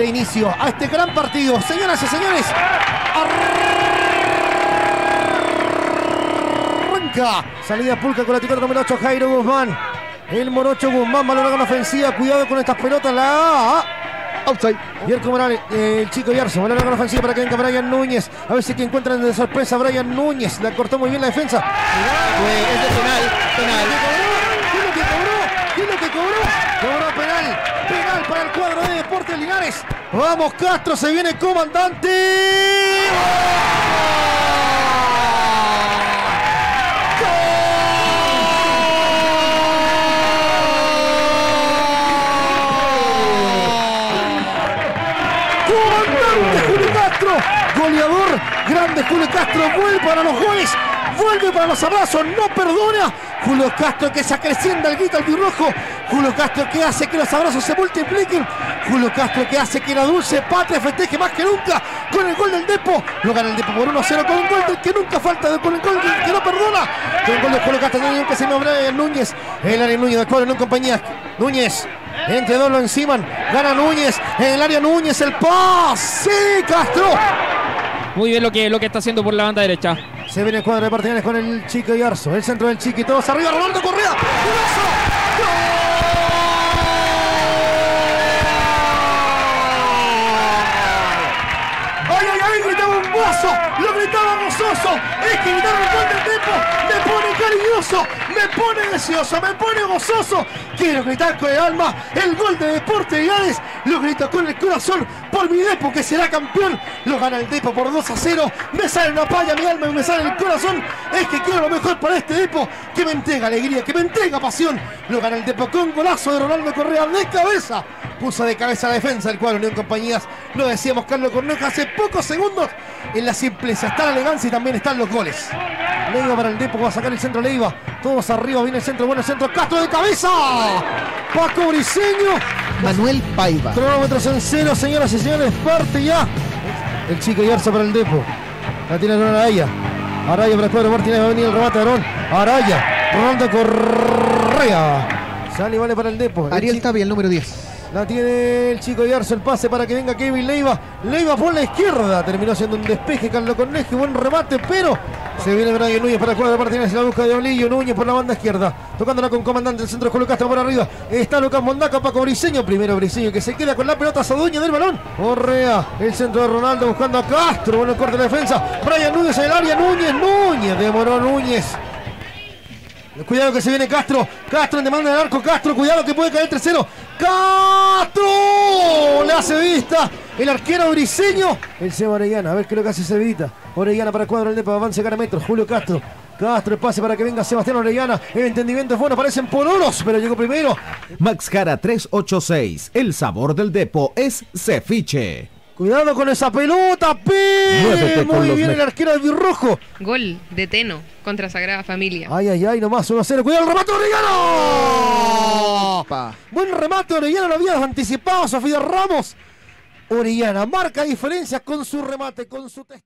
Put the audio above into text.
de inicio a este gran partido. Señoras y señores, arranca. Salida pulca con la etiqueta número 8, Jairo Guzmán. El Morocho Guzmán, balón con ofensiva. Cuidado con estas pelotas. La Outside. Yerko Morales, eh, el chico Yarzo, balón con ofensiva para que venga Brian Núñez. A ver si que encuentran de sorpresa Brian Núñez. La cortó muy bien la defensa. Fue- es de penal. Penal. ¿Qué es lo que cobró? ¿Qué es lo que cobró? Cobró penal. Penal para el cuadro de Deportes Linares. Vamos, Castro, se viene comandante. Comandante Julio Castro, goleador, grande Julio Castro, vuelve para los goles, vuelve para los abrazos, no perdona. Julio Castro que se acrecienda el grito al birrojo, Julio Castro que hace que los abrazos se multipliquen, Julio Castro que hace que la dulce patria festeje más que nunca con el gol del Depo, lo gana el Depo por 1-0 con el gol del que nunca falta, con el gol del que no perdona, con el gol de Julio Castro que se nombra el Núñez, el área Núñez de cuadro, no en compañía, Núñez entre dos lo enciman. Gana Núñez. En el área Núñez. El pase. Castro. Muy bien lo que, lo que está haciendo por la banda derecha. Se viene el cuadro de Partidarios con el Chico y Arzo. El centro del Chico y todos arriba. Ronaldo Correa. ¡Golazo! Lo gritaba gozoso. Es que gritaron el gol. Me pone cariñoso. Me pone deseoso. Me pone gozoso. Quiero gritar con el alma. El gol de Deporte Gales. Lo grito con el corazón. Por mi Depo que será campeón. Lo gana el Depo por 2 a 0. Me sale una palla mi alma y me sale el corazón. Es que quiero lo mejor para este Depo. Que me entrega alegría. Que me entrega pasión. Lo gana el Depo con golazo de Ronaldo Correa de cabeza. Puso de cabeza la defensa el cuadro Unión Compañías. Lo decíamos Carlos Corneja hace pocos segundos. En la simpleza está la elegancia y también están los goles. Leiva para el Depo, va a sacar el centro Leiva. Todos arriba, viene el centro, bueno el centro. Castro de cabeza. Paco Briseño. Manuel Paiva. Cronómetros en cero, señoras y señores. Parte ya. El chico Yarza para el Depo. La tiene Araya. Araya para el cuadro Martínez. Va a venir el remate de Aaron. Araya. Ronaldo Correa. Sale y vale para el Depo. El Ariel Tapia, el número 10. la tiene el chico Yarzo, el pase para que venga Kevin Leiva. Leiva por la izquierda. Terminó siendo un despeje, Carlos Cornejo. Buen remate, pero se viene Brian Núñez para de Martínez. La busca de Olillo. Núñez por la banda izquierda. Tocándola con comandante. El centro Castro por arriba. Está Lucas Mondaca, Paco Briseño. Primero Briseño que se queda con la pelota. Se adueña del balón. Correa. El centro de Ronaldo buscando a Castro. Bueno, corte de defensa. Brian Núñez en el área. Núñez, Núñez. Demoró Núñez. Cuidado que se viene Castro. Castro en demanda del arco. Castro, cuidado que puede caer tercero. ¡Castro! Le hace vista el arquero briseño. El Seba Orellana. A ver qué lo que hace Cebita. Orellana para el cuadro del Depa. Avance gana metros. Julio Castro. Castro, el pase para que venga Sebastián Orellana. El entendimiento es bueno. Parecen por oros, pero llegó primero. Max Cara 386. El sabor del depo es ceviche. Cuidado con esa pelota. Con Muy bien el arquero del Birrojo. Gol de Teno contra Sagrada Familia. Ay, ay, ay, nomás 1-0. Cuidado el remate. Pa. Buen remate, Orellana lo había anticipado Sofía Ramos. Orellana marca diferencias con su remate, con su test.